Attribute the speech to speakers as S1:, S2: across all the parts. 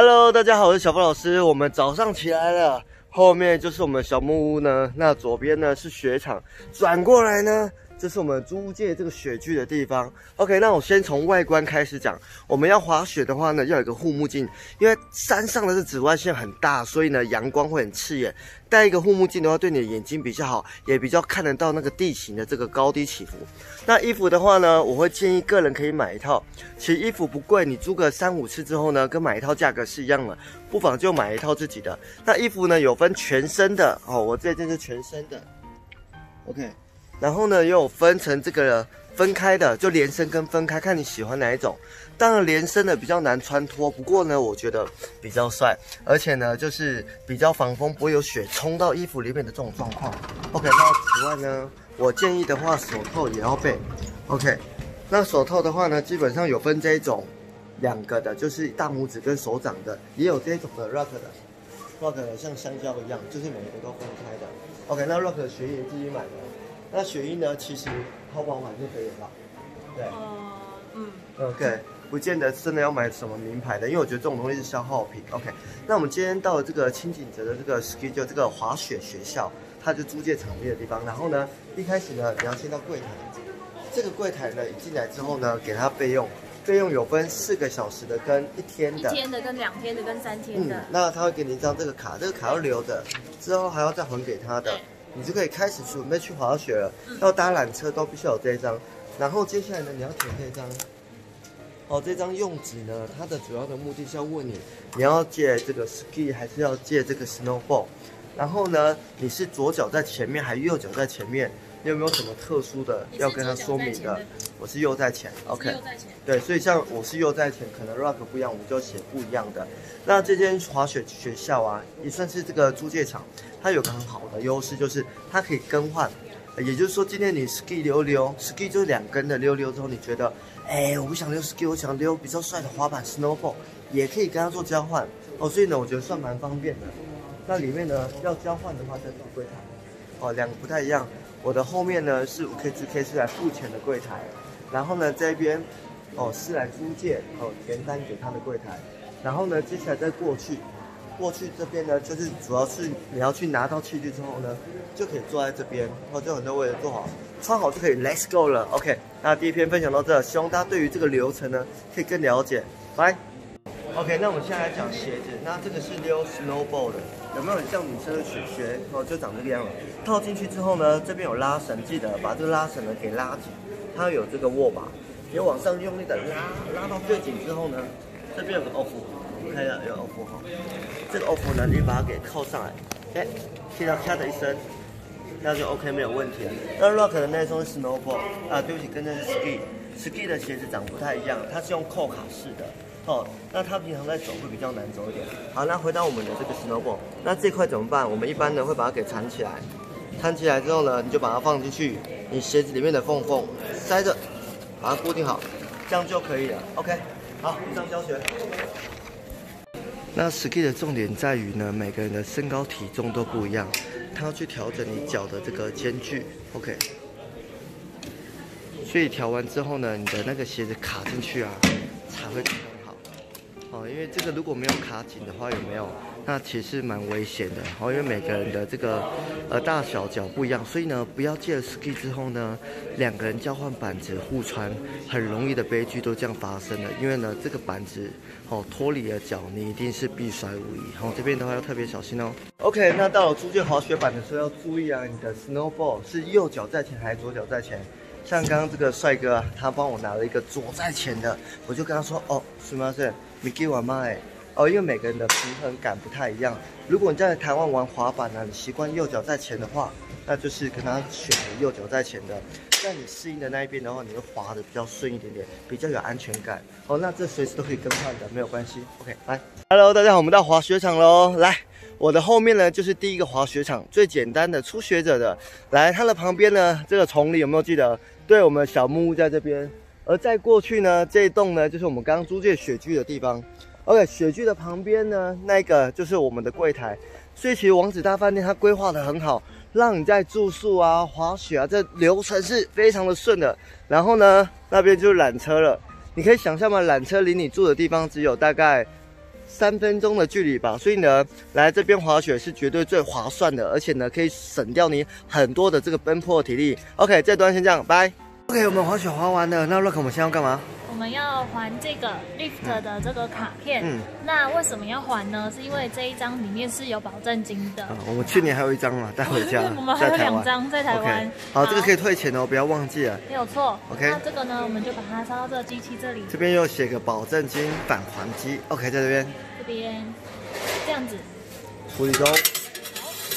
S1: Hello，大家好，我是小峰老师。我们早上起来了，后面就是我们小木屋呢。那左边呢是雪场，转过来呢。这是我们租借这个雪具的地方。OK，那我先从外观开始讲。我们要滑雪的话呢，要有一个护目镜，因为山上的这紫外线很大，所以呢阳光会很刺眼。戴一个护目镜的话，对你的眼睛比较好，也比较看得到那个地形的这个高低起伏。那衣服的话呢，我会建议个人可以买一套。其实衣服不贵，你租个三五次之后呢，跟买一套价格是一样的，不妨就买一套自己的。那衣服呢有分全身的哦，我这件是全身的。OK。然后呢，又有分成这个分开的，就连身跟分开，看你喜欢哪一种。当然连身的比较难穿脱，不过呢，我觉得比较帅，而且呢，就是比较防风，不会有雪冲到衣服里面的这种状况。OK，那此外呢，我建议的话，手套也要备。OK，那手套的话呢，基本上有分这一种两个的，就是大拇指跟手掌的，也有这种的 rock 的，rock 的像香蕉一样，就是每一个都分开的。OK，那 rock 的雪也自己买的。那雪衣呢？其实淘宝买就可以了。对，嗯，OK，不见得真的要买什么名牌的，因为我觉得这种东西是消耗品。OK，那我们今天到了这个清景泽的这个 ski 就这个滑雪学校，它就租借场地的地方。然后呢，一开始呢，你要先到柜台，这个柜台呢，一进来之后呢，给他备用，费用有分四个小时的跟一天的，
S2: 一天的跟两天的跟三天的。嗯，
S1: 那他会给你一张这个卡，这个卡要留着，之后还要再还给他的。你就可以开始准备去滑雪了。要搭缆车都必须有这一张。然后接下来呢，你要填这张。哦，这张用纸呢，它的主要的目的是要问你，你要借这个 ski 还是要借这个 snowboard？然后呢，你是左脚在前面还是右脚在前面？你有没有什么特殊的要跟他说明的？我是右在前，OK。对，所以像我是右在前，可能 rock 不一样，我们就写不一样的。那这间滑雪学校啊，也算是这个租借场，它有个很好的优势，就是它可以更换。也就是说，今天你 ski 溜溜，ski 就是两根的溜溜之后，你觉得，哎，我不想溜 ski，我想溜比较帅的滑板 snowboard，也可以跟他做交换哦。所以呢，我觉得算蛮方便的。那里面呢，要交换的话，在这个柜台，哦，两个不太一样。我的后面呢是五 K 支 K 是来付钱的柜台，然后呢这边哦是来租借哦填单给他的柜台，然后呢接下来再过去，过去这边呢就是主要是你要去拿到器具之后呢就可以坐在这边，然哦就很多位置坐好，穿好就可以 Let's go 了，OK，那第一篇分享到这，希望大家对于这个流程呢可以更了解，拜。OK，那我们现在来讲鞋子。那这个是溜 snowboard 的，有没有很像女生的雪靴？哦，就长这个样子。套进去之后呢，这边有拉绳，记得把这个拉绳呢给拉紧。它有这个握把，你往上用力的拉，拉到最紧之后呢，这边有个 off，看一下有 off 哈。这个 off 呢，你把它给扣上来，哎，听到咔的一声，那就 OK 没有问题了。那 rock 的那双 snowboard 啊，对不起，跟那是 ski，ski 的鞋子长不太一样，它是用扣卡式的。哦，那它平常在走会比较难走一点。好，那回到我们的这个 snowboard，那这块怎么办？我们一般呢会把它给缠起来，摊起来之后呢，你就把它放进去，你鞋子里面的缝缝塞着，把它固定好，这样就可以了。OK，好，以上教学。那 ski 的重点在于呢，每个人的身高体重都不一样，他要去调整你脚的这个间距。OK，所以调完之后呢，你的那个鞋子卡进去啊，才会。哦，因为这个如果没有卡紧的话，有没有？那其实蛮危险的。哦，因为每个人的这个呃大小脚不一样，所以呢，不要借了 ski 之后呢，两个人交换板子互穿，很容易的悲剧都这样发生了。因为呢，这个板子哦脱离了脚，你一定是必摔无疑。好，这边的话要特别小心哦。OK，那到了租借滑雪板的时候要注意啊，你的 snowboard 是右脚在前还是左脚在前？像刚刚这个帅哥，他帮我拿了一个左在前的，我就跟他说哦，什么事？你给我买哦，因为每个人的平衡感不太一样。如果你在台湾玩滑板呢，你习惯右脚在前的话，那就是跟他选择右脚在前的。在你适应的那一边的话，你会滑的比较顺一点点，比较有安全感。哦，那这随时都可以更换的，没有关系。OK，来，Hello，大家好，我们到滑雪场喽。来，我的后面呢就是第一个滑雪场，最简单的初学者的。来，它的旁边呢，这个丛林有没有记得？对，我们小木屋在这边。而在过去呢，这一栋呢就是我们刚刚租借雪具的地方。OK，雪具的旁边呢，那个就是我们的柜台。所以其实王子大饭店它规划的很好，让你在住宿啊、滑雪啊，这流程是非常的顺的。然后呢，那边就是缆车了。你可以想象吗？缆车离你住的地方只有大概三分钟的距离吧，所以呢，来这边滑雪是绝对最划算的，而且呢，可以省掉你很多的这个奔波体力。OK，这段先这样，拜。OK，我们滑雪滑完了，那 Rock 我们现在要干嘛？
S2: 我们要还这个 Lift 的这个卡片。嗯，那为什么要还呢？是因为这一张里面是有保证金的。
S1: 我们去年还有一张嘛，带回家。
S2: 我们还有两张在台湾。
S1: 好，这个可以退钱哦，不要忘记了。
S2: 没有错。OK，那这个呢，我们就把它插到这个机器这里。
S1: 这边又写个保证金返还机。OK，在这边。
S2: 这边这样子。
S1: 处理中。好，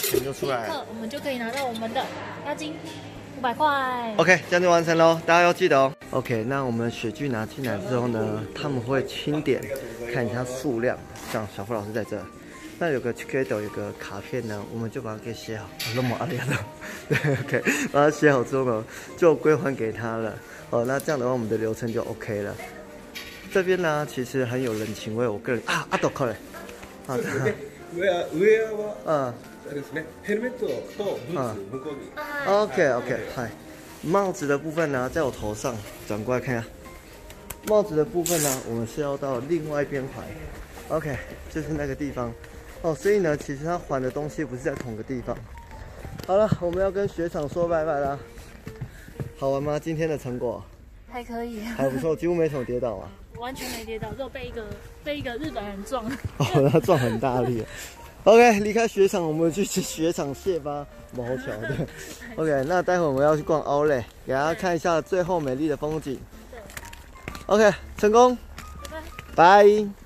S2: 钱就出来了。我们就可以拿到我们的押金。五百块
S1: ，OK，这样就完成喽。大家要记得哦。OK，那我们雪具拿进来之后呢，他们会清点，看一下数量。像小付老师在这，那有个 ticket 有个卡片呢，我们就把它给写好。那么阿里的，对，OK，把它写好之后呢，就归还给他了。哦，那这样的话，我们的流程就 OK 了。这边呢，其实很有人情味。我个人啊，阿斗快来，
S3: 啊，嗯。ですね。ヘルメットとブーツ向こうに。
S1: OK OK，嗨，帽子的部分呢，在我头上，转过来看一下。帽子的部分呢，我们是要到另外一边还。OK，就是那个地方。哦，所以呢，其实他还的东西不是在同个地方。好了，我们要跟雪场说拜拜了。好玩吗？今天的成果？
S2: 还可以。
S1: 还不错，几乎没什么跌倒啊。
S2: 完全没跌倒，就被一个被一个日本人撞。
S1: 哦，他撞很大力。 OK，离开雪场，我们去吃雪场蟹吧，毛条的。OK，那待会我们要去逛奥莱，给大家看一下最后美丽的风景。OK，成功，拜拜。